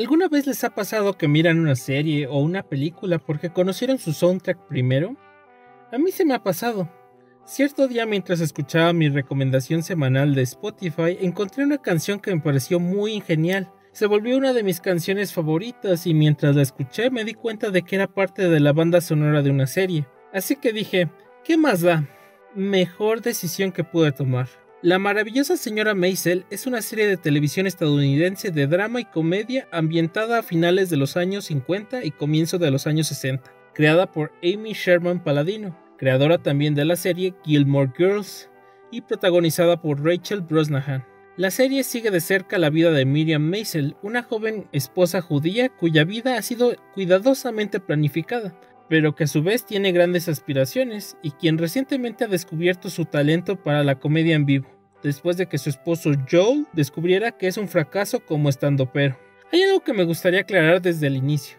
¿Alguna vez les ha pasado que miran una serie o una película porque conocieron su soundtrack primero? A mí se me ha pasado. Cierto día mientras escuchaba mi recomendación semanal de Spotify encontré una canción que me pareció muy genial. Se volvió una de mis canciones favoritas y mientras la escuché me di cuenta de que era parte de la banda sonora de una serie. Así que dije, ¿qué más da? Mejor decisión que pude tomar. La maravillosa señora Maisel es una serie de televisión estadounidense de drama y comedia ambientada a finales de los años 50 y comienzo de los años 60, creada por Amy Sherman Paladino, creadora también de la serie Gilmore Girls y protagonizada por Rachel Brosnahan. La serie sigue de cerca la vida de Miriam Maisel, una joven esposa judía cuya vida ha sido cuidadosamente planificada, pero que a su vez tiene grandes aspiraciones y quien recientemente ha descubierto su talento para la comedia en vivo, después de que su esposo Joel descubriera que es un fracaso como estandopero. Hay algo que me gustaría aclarar desde el inicio.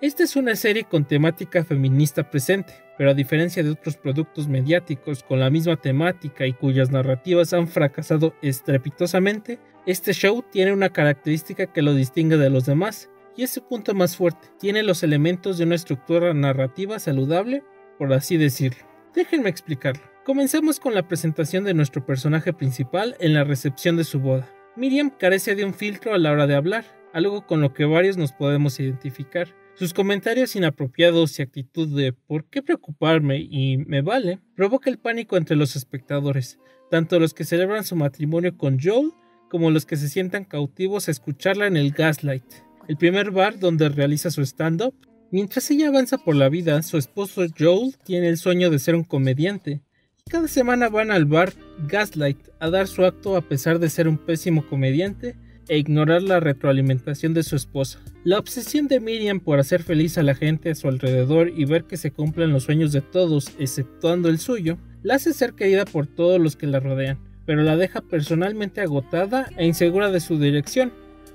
Esta es una serie con temática feminista presente, pero a diferencia de otros productos mediáticos con la misma temática y cuyas narrativas han fracasado estrepitosamente, este show tiene una característica que lo distingue de los demás, y es su punto más fuerte. Tiene los elementos de una estructura narrativa saludable, por así decirlo. Déjenme explicarlo. Comencemos con la presentación de nuestro personaje principal en la recepción de su boda. Miriam carece de un filtro a la hora de hablar, algo con lo que varios nos podemos identificar. Sus comentarios inapropiados y actitud de ¿por qué preocuparme? y me vale provoca el pánico entre los espectadores, tanto los que celebran su matrimonio con Joel como los que se sientan cautivos a escucharla en el Gaslight el primer bar donde realiza su stand-up. Mientras ella avanza por la vida, su esposo Joel tiene el sueño de ser un comediante. Cada semana van al bar Gaslight a dar su acto a pesar de ser un pésimo comediante e ignorar la retroalimentación de su esposa. La obsesión de Miriam por hacer feliz a la gente a su alrededor y ver que se cumplen los sueños de todos, exceptuando el suyo, la hace ser querida por todos los que la rodean, pero la deja personalmente agotada e insegura de su dirección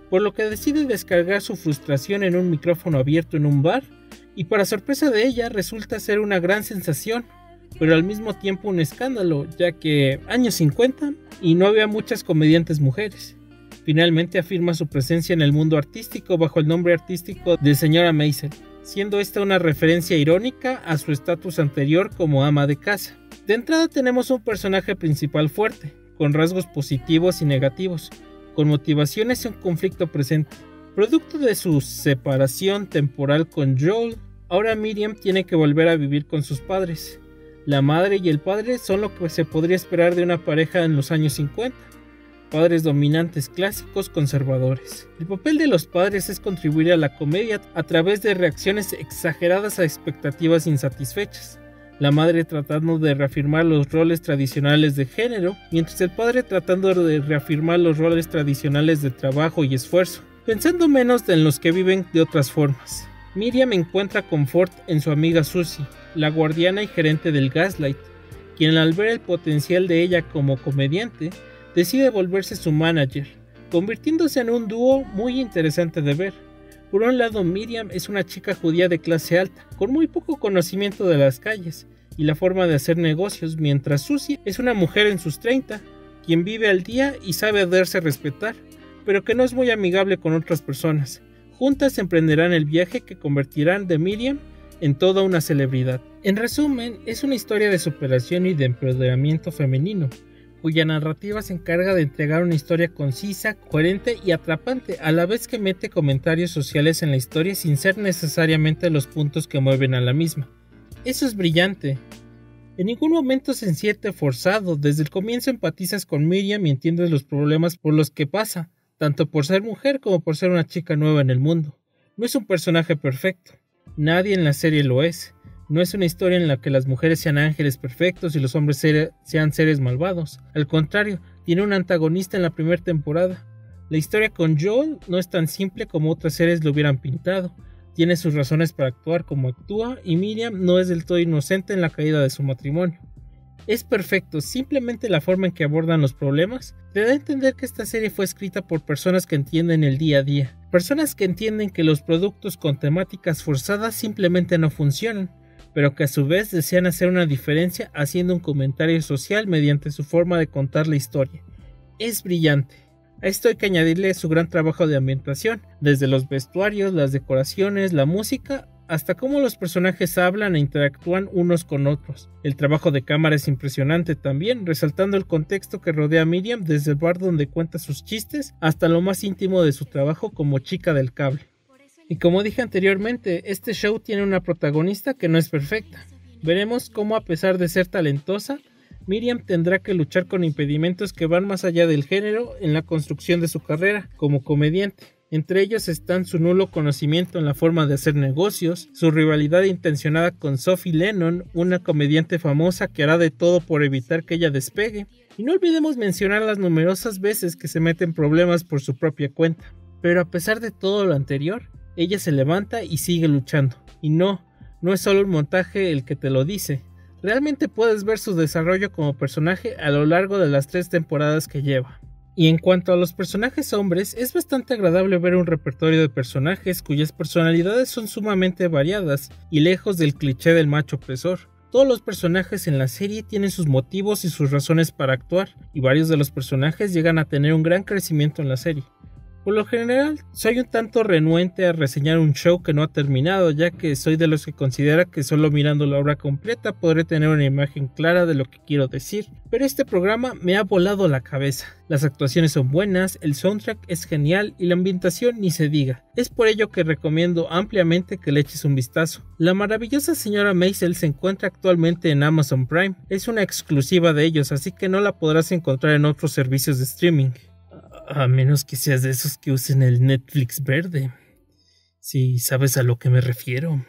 por lo que decide descargar su frustración en un micrófono abierto en un bar, y para sorpresa de ella resulta ser una gran sensación, pero al mismo tiempo un escándalo, ya que años 50 y no había muchas comediantes mujeres. Finalmente afirma su presencia en el mundo artístico bajo el nombre artístico de señora Maisel, siendo esta una referencia irónica a su estatus anterior como ama de casa. De entrada tenemos un personaje principal fuerte, con rasgos positivos y negativos, con motivaciones y un conflicto presente. Producto de su separación temporal con Joel, ahora Miriam tiene que volver a vivir con sus padres. La madre y el padre son lo que se podría esperar de una pareja en los años 50. Padres dominantes clásicos conservadores. El papel de los padres es contribuir a la comedia a través de reacciones exageradas a expectativas insatisfechas la madre tratando de reafirmar los roles tradicionales de género, mientras el padre tratando de reafirmar los roles tradicionales de trabajo y esfuerzo, pensando menos en los que viven de otras formas. Miriam encuentra confort en su amiga Susie, la guardiana y gerente del Gaslight, quien al ver el potencial de ella como comediante, decide volverse su manager, convirtiéndose en un dúo muy interesante de ver. Por un lado, Miriam es una chica judía de clase alta, con muy poco conocimiento de las calles y la forma de hacer negocios, mientras Susie es una mujer en sus 30, quien vive al día y sabe darse respetar, pero que no es muy amigable con otras personas. Juntas emprenderán el viaje que convertirán de Miriam en toda una celebridad. En resumen, es una historia de superación y de empoderamiento femenino, cuya narrativa se encarga de entregar una historia concisa, coherente y atrapante, a la vez que mete comentarios sociales en la historia sin ser necesariamente los puntos que mueven a la misma. Eso es brillante. En ningún momento se siente forzado, desde el comienzo empatizas con Miriam y entiendes los problemas por los que pasa, tanto por ser mujer como por ser una chica nueva en el mundo. No es un personaje perfecto, nadie en la serie lo es, no es una historia en la que las mujeres sean ángeles perfectos y los hombres sean seres malvados. Al contrario, tiene un antagonista en la primera temporada. La historia con Joel no es tan simple como otras series lo hubieran pintado. Tiene sus razones para actuar como actúa y Miriam no es del todo inocente en la caída de su matrimonio. Es perfecto, simplemente la forma en que abordan los problemas te da a entender que esta serie fue escrita por personas que entienden el día a día, personas que entienden que los productos con temáticas forzadas simplemente no funcionan, pero que a su vez desean hacer una diferencia haciendo un comentario social mediante su forma de contar la historia. Es brillante. A esto hay que añadirle su gran trabajo de ambientación, desde los vestuarios, las decoraciones, la música, hasta cómo los personajes hablan e interactúan unos con otros. El trabajo de cámara es impresionante también, resaltando el contexto que rodea a Miriam desde el bar donde cuenta sus chistes hasta lo más íntimo de su trabajo como chica del cable. Y como dije anteriormente, este show tiene una protagonista que no es perfecta. Veremos cómo a pesar de ser talentosa, Miriam tendrá que luchar con impedimentos que van más allá del género en la construcción de su carrera como comediante. Entre ellos están su nulo conocimiento en la forma de hacer negocios, su rivalidad intencionada con Sophie Lennon, una comediante famosa que hará de todo por evitar que ella despegue, y no olvidemos mencionar las numerosas veces que se mete en problemas por su propia cuenta. Pero a pesar de todo lo anterior, ella se levanta y sigue luchando. Y no, no es solo un montaje el que te lo dice, Realmente puedes ver su desarrollo como personaje a lo largo de las tres temporadas que lleva. Y en cuanto a los personajes hombres, es bastante agradable ver un repertorio de personajes cuyas personalidades son sumamente variadas y lejos del cliché del macho opresor. Todos los personajes en la serie tienen sus motivos y sus razones para actuar, y varios de los personajes llegan a tener un gran crecimiento en la serie. Por lo general, soy un tanto renuente a reseñar un show que no ha terminado, ya que soy de los que considera que solo mirando la obra completa podré tener una imagen clara de lo que quiero decir. Pero este programa me ha volado la cabeza. Las actuaciones son buenas, el soundtrack es genial y la ambientación ni se diga. Es por ello que recomiendo ampliamente que le eches un vistazo. La maravillosa señora Maisel se encuentra actualmente en Amazon Prime. Es una exclusiva de ellos, así que no la podrás encontrar en otros servicios de streaming. A menos que seas de esos que usen el Netflix verde. Si sabes a lo que me refiero.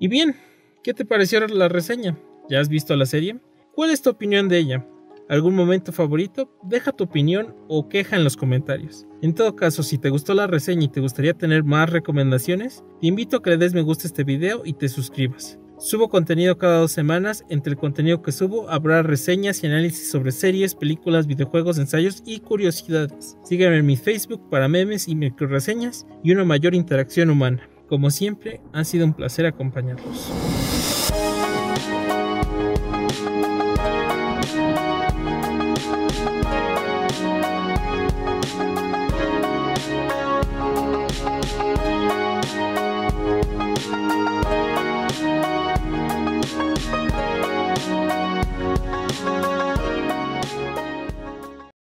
Y bien, ¿qué te pareció la reseña? ¿Ya has visto la serie? ¿Cuál es tu opinión de ella? ¿Algún momento favorito? Deja tu opinión o queja en los comentarios. En todo caso, si te gustó la reseña y te gustaría tener más recomendaciones, te invito a que le des me gusta a este video y te suscribas. Subo contenido cada dos semanas. Entre el contenido que subo habrá reseñas y análisis sobre series, películas, videojuegos, ensayos y curiosidades. Sígueme en mi Facebook para memes y microreseñas y una mayor interacción humana. Como siempre, ha sido un placer acompañarlos.